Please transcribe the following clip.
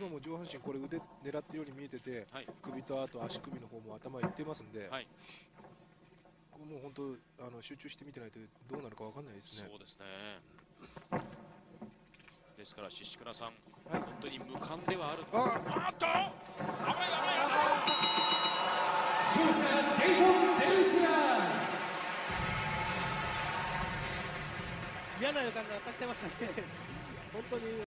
今も上半身これ腕狙ってるように見えてて、はい。首とあと足首の方も頭いってますんで、はい。こもう本当あの集中して見てないとどうなるかわかんないですね。そうですね。ですから宍倉さん、はい。本当に無感ではあるああっと！危ない危ない勝者ジイソン・デルシア。嫌な予感が当たってましたね。本当に。